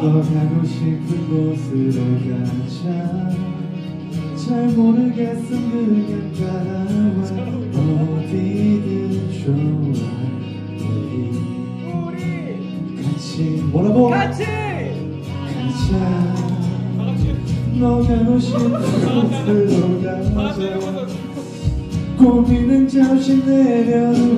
너 가고 싶은 곳으로 가자. 잘 모르겠어 그냥 따라와. 어디든 좋아 우리 같이 뭐라고? 같이! 가자. 너 가고 싶은 곳으로 가자. 고민은 잠시 내려놓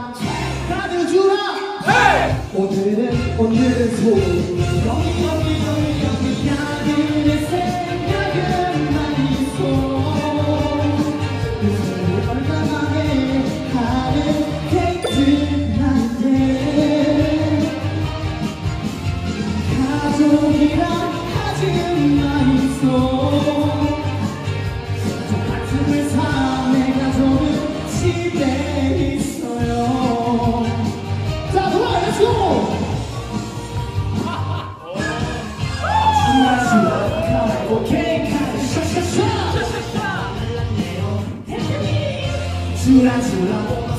Senin o yüzün bu. 주라 주라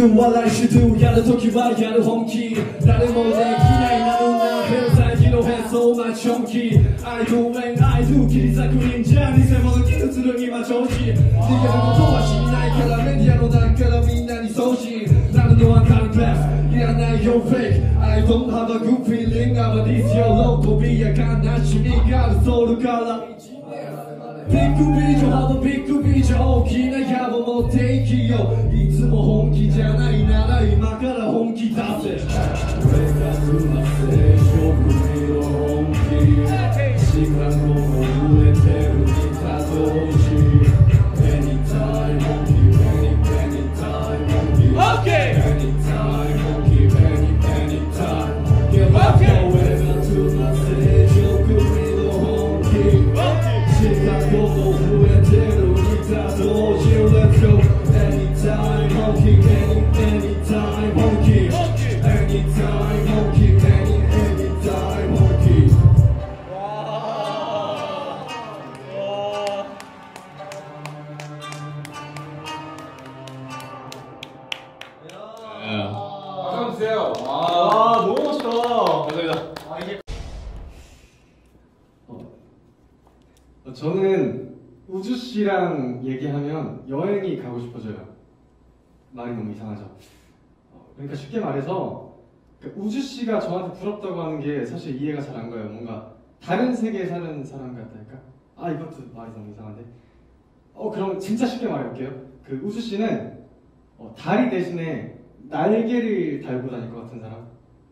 do what I should do. 야는 도끼와 야는 honky. 나는 모내 기나이 나는 나 배우 살기로 했어 마청기. I do when I do 길이 쌓고 인자 네 세모는 기술은 이마저지. 네가 누구 도와시 나의 결함은 디아로 난 fake I don't have a good feeling. あ b u this your love to be a 悲しみがあるソウルからビッグビジョンハービッグビジョン大きな野望持っていきよいつも本気じゃないなら今から本気出せ。俺がうませよくに本気近くも売れてるにたどし 아, 주세요. 와, 너무 멋있다. 감사합니다. 어, 저는 우주 씨랑 얘기하면 여행이 가고 싶어져요. 말이 너무 이상하죠. 어, 그러니까 쉽게 말해서 그 우주 씨가 저한테 부럽다고 하는 게 사실 이해가 잘 안 가요. 뭔가 다른 세계에 사는 사람 같달까? 아 이것도 말이 너무 이상한데. 어 그럼 진짜 쉽게 말해볼게요. 그 우주 씨는 어, 다리 대신에 날개를 달고 다닐 것 같은 사람.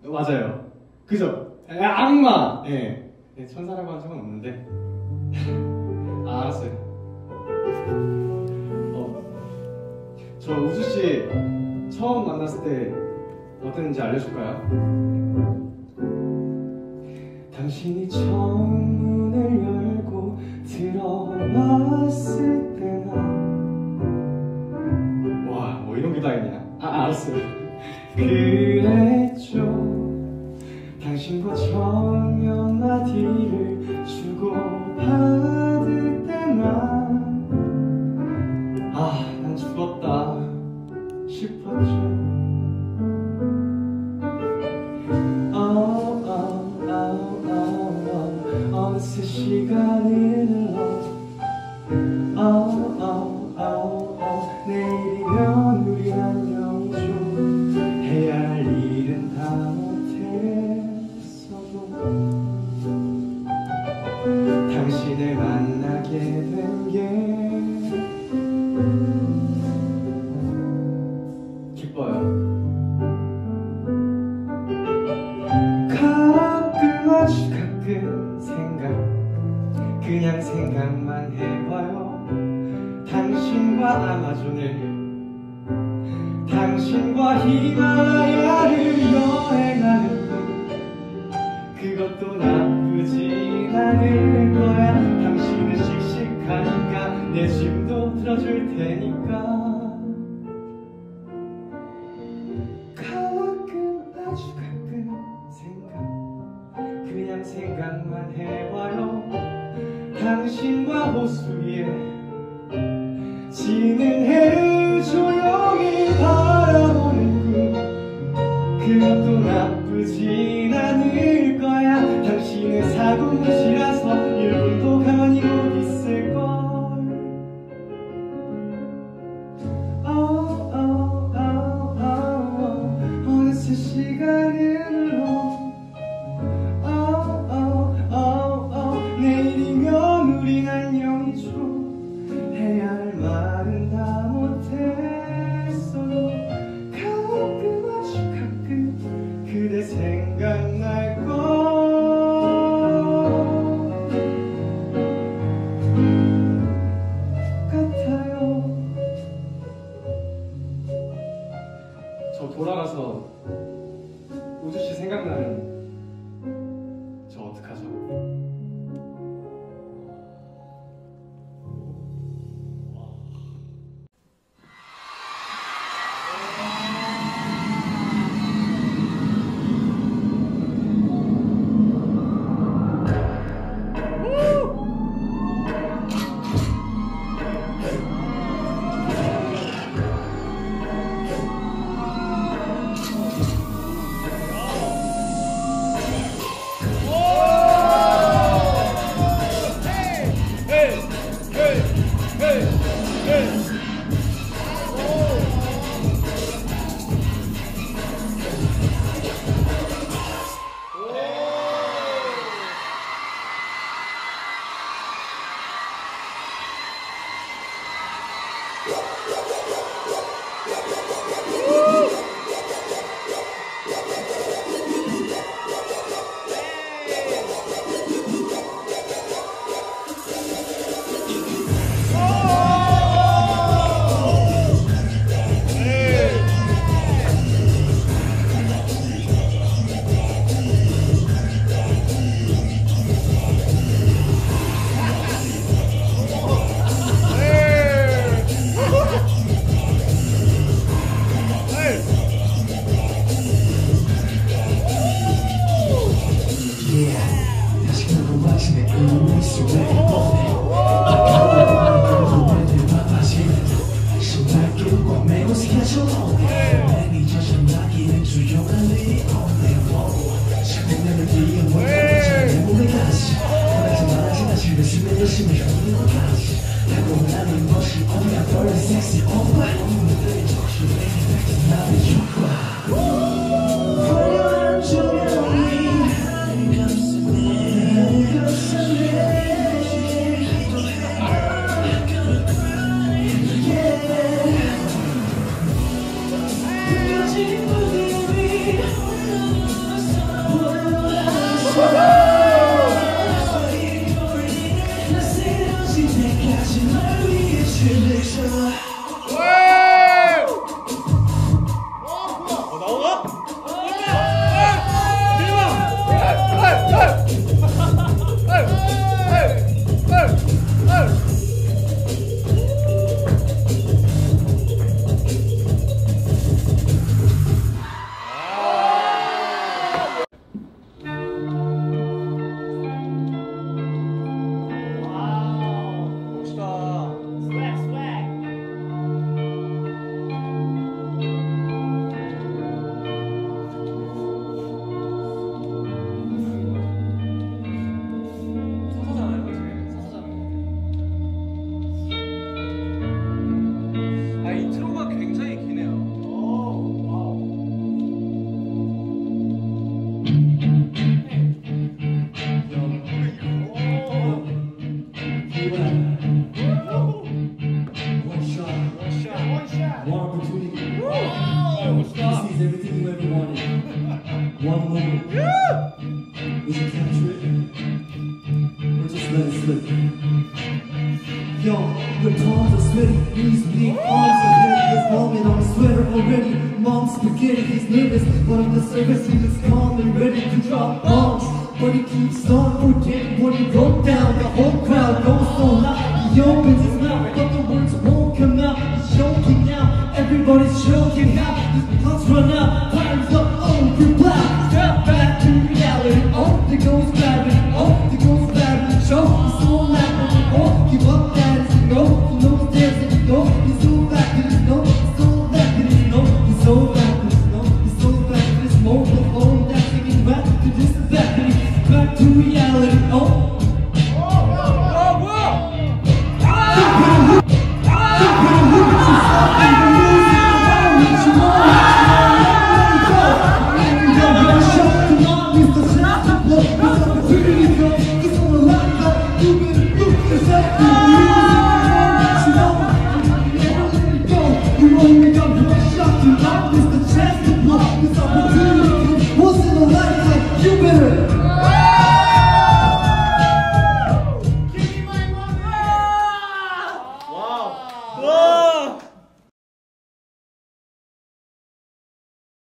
어, 맞아요. 그죠? 에, 악마. 예. 네, 천사라고 한 적은 없는데. 아, 알았어요. 어, 저 우주 씨 처음 만났을 때 어땠는지 알려줄까요? 당신이 처음 문을 열고 들어왔을 때나 와, 뭐 이런 게 다 있냐? 아, 알았어요. 그랬죠. 당신과 처음 몇 마디를 주고 받을 때만 아, 난 죽었다 싶었죠. 나쁘진 않을 거야. 당신은 사고무시라서 열심히 하는 것까지 하고 나 어, one opportunity. He sees everything you ever wanted. One moment. Would you capture it? Or just let it slip? Yo, your palms are sweaty, knees weak, arms are heavy. This moment on a sweater already. Mom's spaghetti, he's nervous, but on the surface choking out Let's run out, fire's up, oh, you blast Step back to reality, oh, there goes